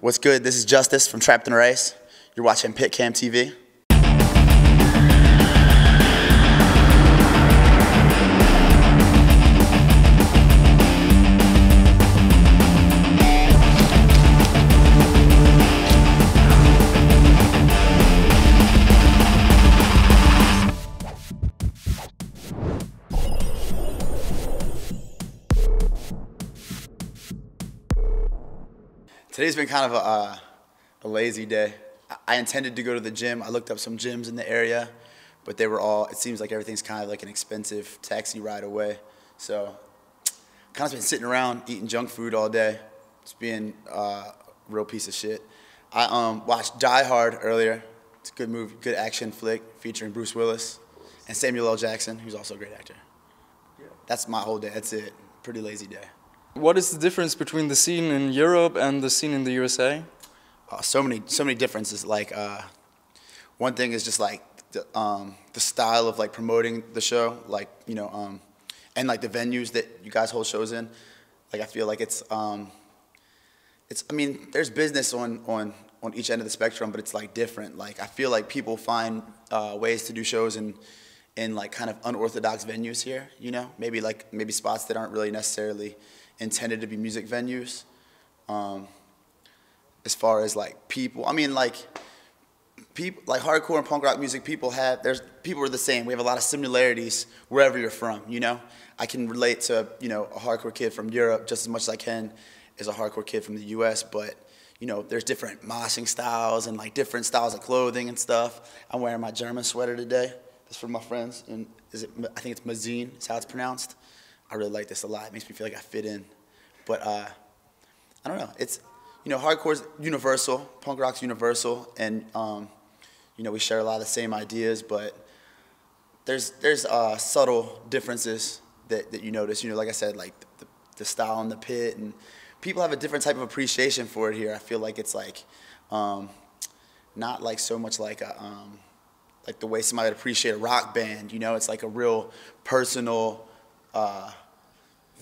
What's good? This is Justice from Trapped Under Ice. You're watching Pit Cam TV. Today's been kind of a, uh, a lazy day. I- intended to go to the gym. I looked up some gyms in the area, but they were all, it seems like everything's kind of like an expensive taxi ride away. So, kind of been sitting around eating junk food all day. Just being uh, a real piece of shit. I um, watched Die Hard earlier. It's a good movie, good action flick featuring Bruce Willis and Samuel L. Jackson, who's also a great actor. That's my whole day. That's it. Pretty lazy day. What is the difference between the scene in Europe and the scene in the USA? uh, so many so many differences. Like uh, one thing is just like the, um, the style of like promoting the show, like you know, um, and like the venues that you guys hold shows in. Like I feel like it's um, it's I mean there's business on on on each end of the spectrum, but it's like different. Like I feel like people find uh, ways to do shows in in like kind of unorthodox venues here. You know, maybe like maybe spots that aren't really necessarily intended to be music venues. Um, as far as like people. I mean, like people like hardcore and punk rock music. People have there's people are the same. We have a lot of similarities wherever you're from. You know, I can relate to you know a hardcore kid from Europe just as much as I can as a hardcore kid from the U.S. But you know, there's different moshing styles and like different styles of clothing and stuff. I'm wearing my German sweater today. That's for my friends. And is it? I think it's Mazine. Is how it's pronounced. I really like this a lot. It makes me feel like I fit in. But uh, I don't know. It's you know, hardcore's universal, punk rock's universal, and um, you know we share a lot of the same ideas, but there's there's uh, subtle differences that, that you notice. You know, like I said, like the, the style in the pit, and people have a different type of appreciation for it here. I feel like it's like um, not like so much like a um, like the way somebody would appreciate a rock band. You know, it's like a real personal, uh,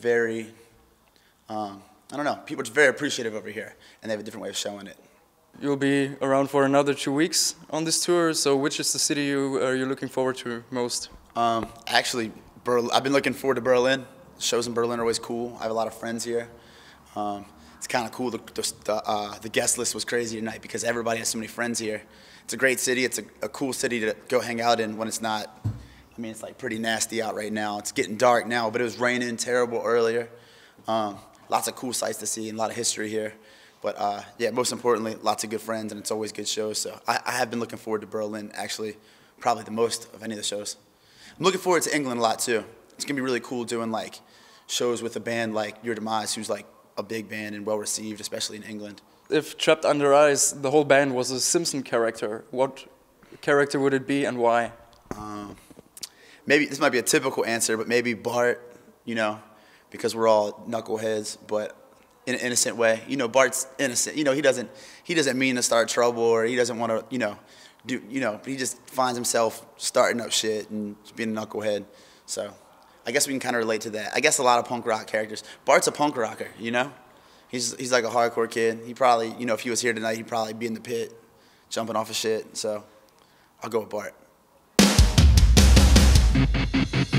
very um, I don't know. People are very appreciative over here, and they have a different way of showing it. You'll be around for another two weeks on this tour. So, which is the city you are you looking forward to most? Um, actually, Berlin, I've been looking forward to Berlin. Shows in Berlin are always cool. I have a lot of friends here. Um, it's kind of cool. The, the, uh, the, guest list was crazy tonight because everybody has so many friends here. It's a great city. It's a, a cool city to go hang out in when it's not. I mean, it's like pretty nasty out right now. It's getting dark now, but it was raining terrible earlier. Um, lots of cool sights to see and a lot of history here. But uh, yeah, most importantly, lots of good friends, and it's always good shows. So I, I, have been looking forward to Berlin, actually, probably the most of any of the shows. I'm looking forward to England a lot too. It's gonna be really cool doing like shows with a band like Your Demise, who's like a big band and well received, especially in England. If Trapped Under Ice, the whole band was a Simpson character, what character would it be and why? Um, maybe this might be a typical answer, but maybe Bart. You know, because we're all knuckleheads, but in an innocent way. You know, Bart's innocent. You know, he doesn't he doesn't mean to start trouble or he doesn't want to, you know, do you know, he just finds himself starting up shit and being a knucklehead. So I guess we can kind of relate to that. I guess a lot of punk rock characters. Bart's a punk rocker, you know? He's he's like a hardcore kid. He probably, you know, if he was here tonight, he'd probably be in the pit jumping off of shit. So I'll go with Bart. Thank you.